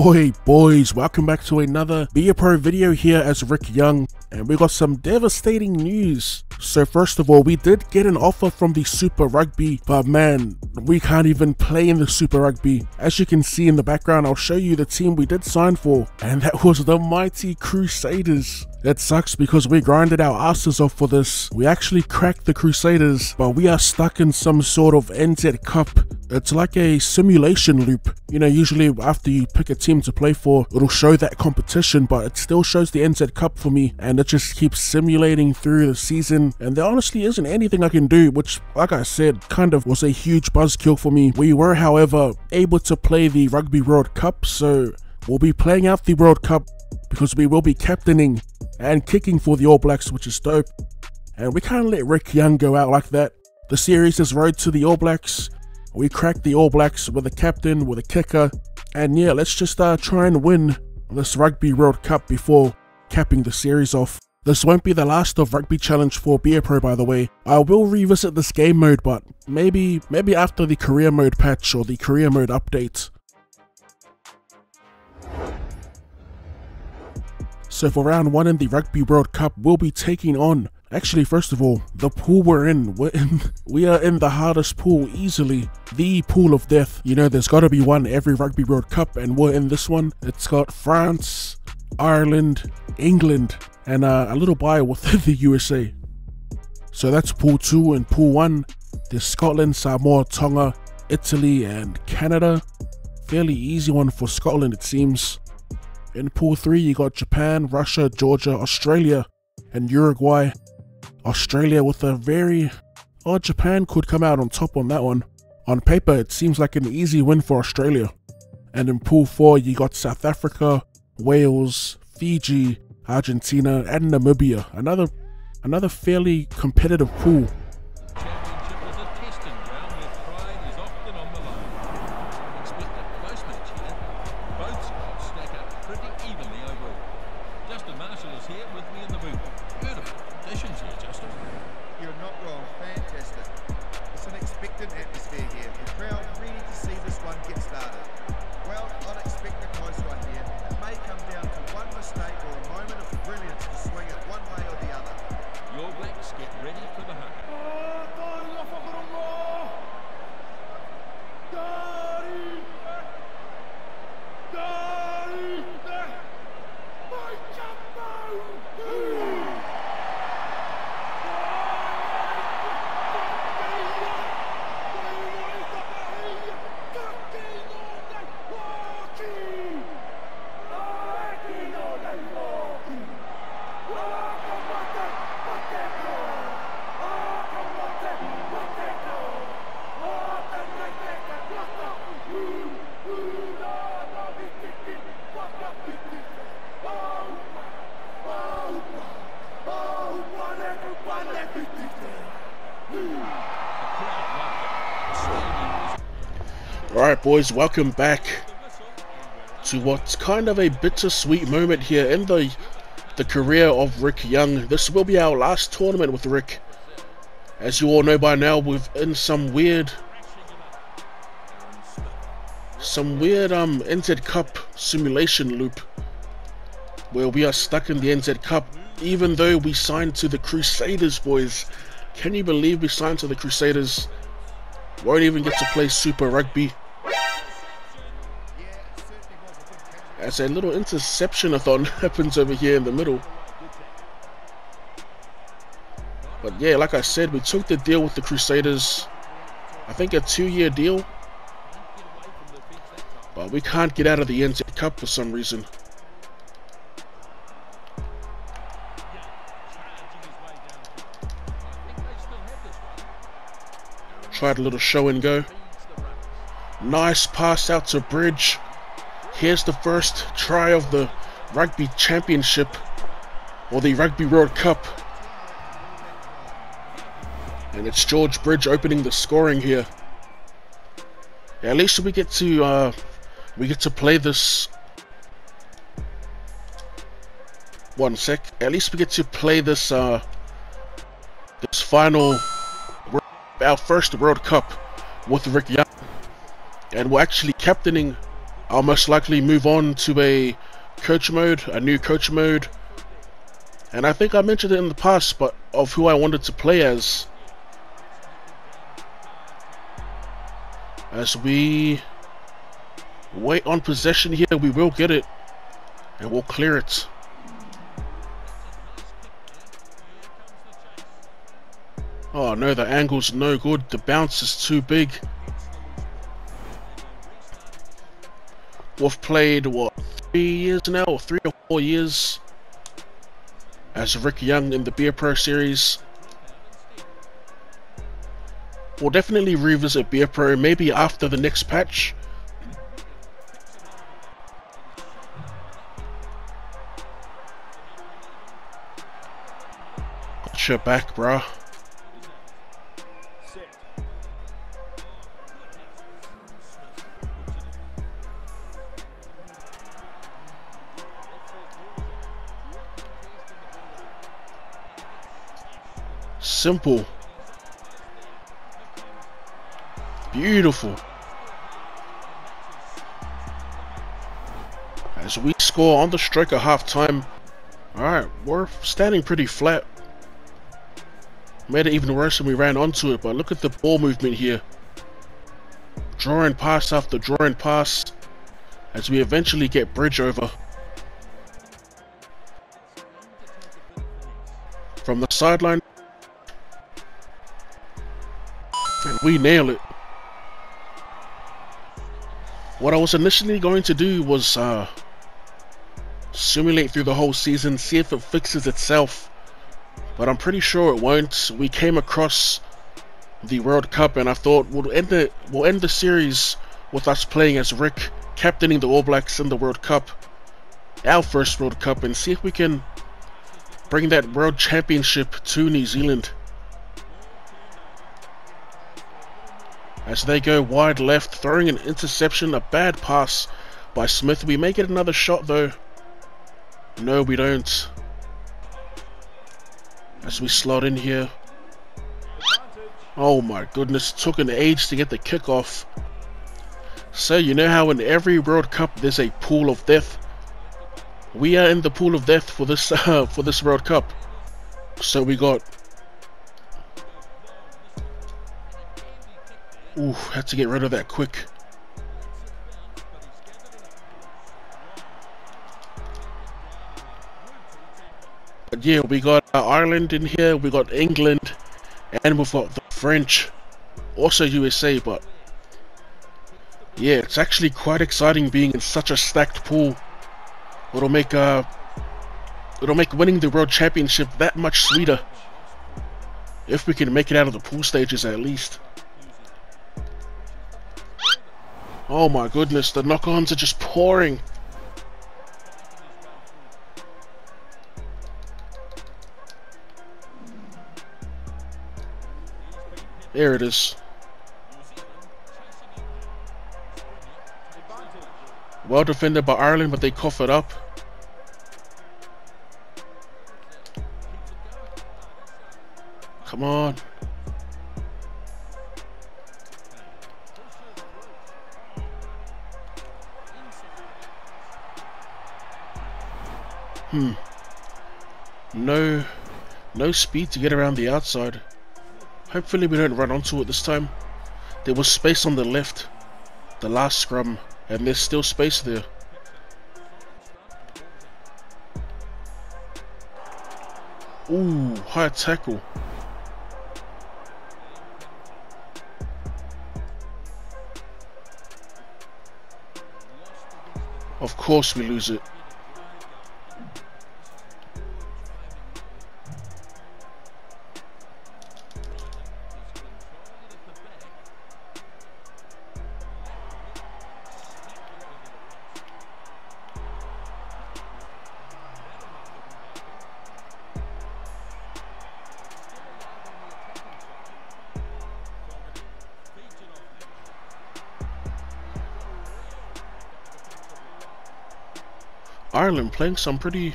Oi boys, welcome back to another Be a Pro video here as Rick Young and we got some devastating news. So first of all, we did get an offer from the Super Rugby, but man, we can't even play in the Super Rugby. As you can see in the background, I'll show you the team we did sign for, and that was the mighty Crusaders. It sucks because we grinded our asses off for this. We actually cracked the Crusaders, but we are stuck in some sort of NZ Cup. It's like a simulation loop. You know, usually after you pick a team to play for, it'll show that competition, but it still shows the NZ Cup for me, and it just keeps simulating through the season. And there honestly isn't anything I can do, which, like I said, kind of was a huge buzzkill for me. We were, however, able to play the Rugby World Cup, so we'll be playing out the World Cup because we will be captaining and kicking for the All Blacks, which is dope. And we can't let Rick Young go out like that. The series is road to the All Blacks. We cracked the All Blacks with a captain, with a kicker. And yeah, let's just uh, try and win this Rugby World Cup before capping the series off. This won't be the last of Rugby Challenge for Be a Pro by the way. I will revisit this game mode but maybe maybe after the career mode patch or the career mode update. So for round one in the Rugby World Cup, we'll be taking on Actually, first of all, the pool we're in, we're in, we are in the hardest pool easily. The pool of death. You know, there's gotta be one every Rugby World Cup, and we're in this one. It's got France, Ireland, England, and uh, a little bye with the USA. So that's pool two and pool one. There's Scotland, Samoa, Tonga, Italy, and Canada. Fairly easy one for Scotland, it seems. In Pool 3, you got Japan, Russia, Georgia, Australia, and Uruguay. Australia with a very... Oh, Japan could come out on top on that one. On paper, it seems like an easy win for Australia. And in Pool 4, you got South Africa, Wales, Fiji, Argentina, and Namibia. Another, another fairly competitive pool. Alright boys, welcome back to what's kind of a bittersweet moment here in the the career of Rick Young. This will be our last tournament with Rick. As you all know by now, we're in some weird some weird um NZ Cup simulation loop where we are stuck in the NZ Cup even though we signed to the Crusaders boys. Can you believe we signed to the Crusaders? Won't even get to play Super Rugby. As a little interception-a-thon happens over here in the middle. But yeah, like I said, we took the deal with the Crusaders. I think a two-year deal. But we can't get out of the NZ Cup for some reason. Tried a little show and go. Nice pass out to Bridge. Here's the first try of the Rugby Championship or the Rugby World Cup. And it's George Bridge opening the scoring here. Yeah, at least we get to uh, we get to play this. One sec. At least we get to play this uh, this final our first World Cup with Rick Young. And we're actually captaining I'll most likely move on to a coach mode, a new coach mode. And I think I mentioned it in the past, but of who I wanted to play as. As we wait on possession here, we will get it. And we'll clear it. Oh no, the angle's no good. The bounce is too big. We've played, what, three years now? Or three or four years? As Rick Young in the Be a Pro series. We'll definitely revisit Be a Pro, maybe after the next patch. Gotcha back, bruh. Simple. Beautiful. As we score on the stroke at half time. Alright, we're standing pretty flat. Made it even worse when we ran onto it, but look at the ball movement here. Drawing pass after drawing pass as we eventually get bridge over. From the sideline, we nail it. What I was initially going to do was uh, simulate through the whole season, see if it fixes itself. But I'm pretty sure it won't. We came across the World Cup and I thought we'll end the we'll end the series with us playing as Rick, captaining the All Blacks in the World Cup, our first World Cup, and see if we can bring that World Championship to New Zealand. As they go wide left, throwing an interception, a bad pass by Smith. We may get another shot though. No, we don't. As we slot in here. Oh my goodness, took an age to get the kickoff. So you know how in every World Cup there's a pool of death? We are in the pool of death for this uh, for this World Cup. So we got Ooh, had to get rid of that quick. But yeah, we got uh, Ireland in here, we got England, and we've got the French, also USA, but yeah, it's actually quite exciting being in such a stacked pool. It'll make uh, it'll make winning the World Championship that much sweeter. If we can make it out of the pool stages at least. Oh my goodness, the knock-ons are just pouring. There it is. Well defended by Ireland, but they cough it up. Come on. Hmm. No, no speed to get around the outside. Hopefully we don't run onto it this time. There was space on the left, the last scrum, and there's still space there. Ooh, high tackle. Of course we lose it. Ireland playing some pretty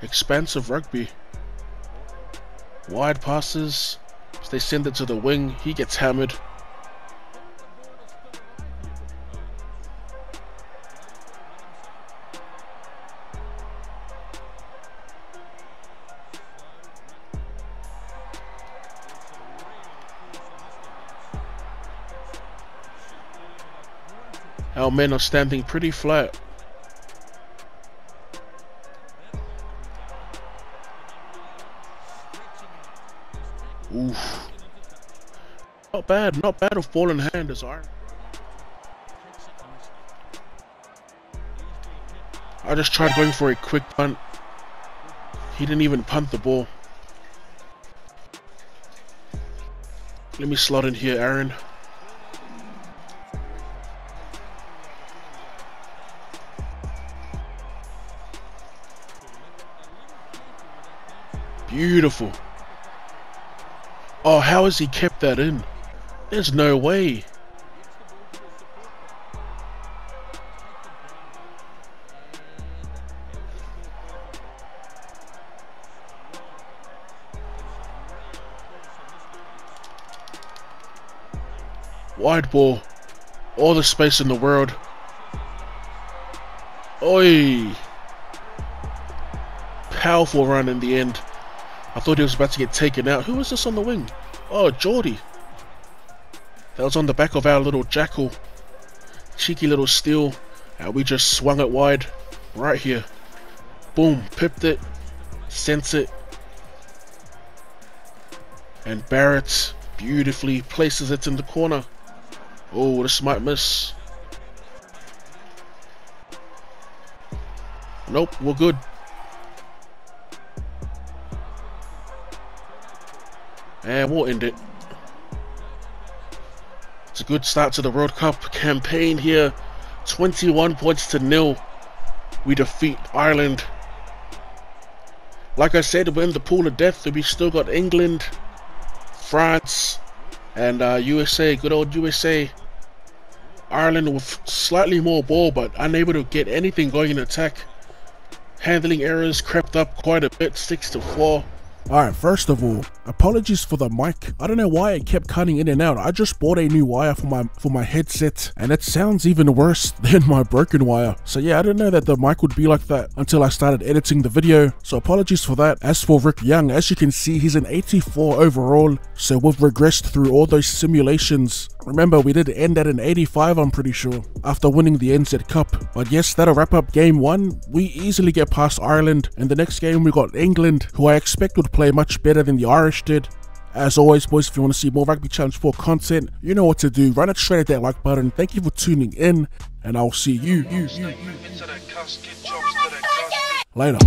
expansive rugby. Wide passes. They send it to the wing. He gets hammered. Our men are standing pretty flat. Bad, not bad of fallen hand as iron. I just tried going for a quick punt. He didn't even punt the ball. Let me slot in here, Aaron. Beautiful. Oh, how has he kept that in? There's no way. Wide ball. All the space in the world. Oi! Powerful run in the end. I thought he was about to get taken out. Who was this on the wing? Oh, Geordie. That was on the back of our little jackal. Cheeky little steal. And uh, we just swung it wide. Right here. Boom. Pipped it. Sent it. And Barrett beautifully places it in the corner. Oh, this might miss. Nope, we're good. And we'll end it. It's a good start to the World Cup campaign here. 21 points to nil. We defeat Ireland. Like I said, we're in the pool of death. We still got England, France, and uh, USA. Good old USA. Ireland with slightly more ball, but unable to get anything going in attack. Handling errors crept up quite a bit, 6 to 4. Alright, first of all, apologies for the mic. I don't know why it kept cutting in and out. I just bought a new wire for my for my headset and it sounds even worse than my broken wire. So yeah, I didn't know that the mic would be like that until I started editing the video. So apologies for that. As for Rick Young, as you can see, he's an 84 overall. So we've regressed through all those simulations. Remember, we did end at an 85, I'm pretty sure, after winning the NZ Cup. But yes, that'll wrap up game one. We easily get past Ireland, and the next game we got England, who I expect would play much better than the Irish did. As always, boys, if you want to see more Rugby Challenge 4 content, you know what to do. Run it straight at that like button. Thank you for tuning in, and I'll see you, you, you, you later.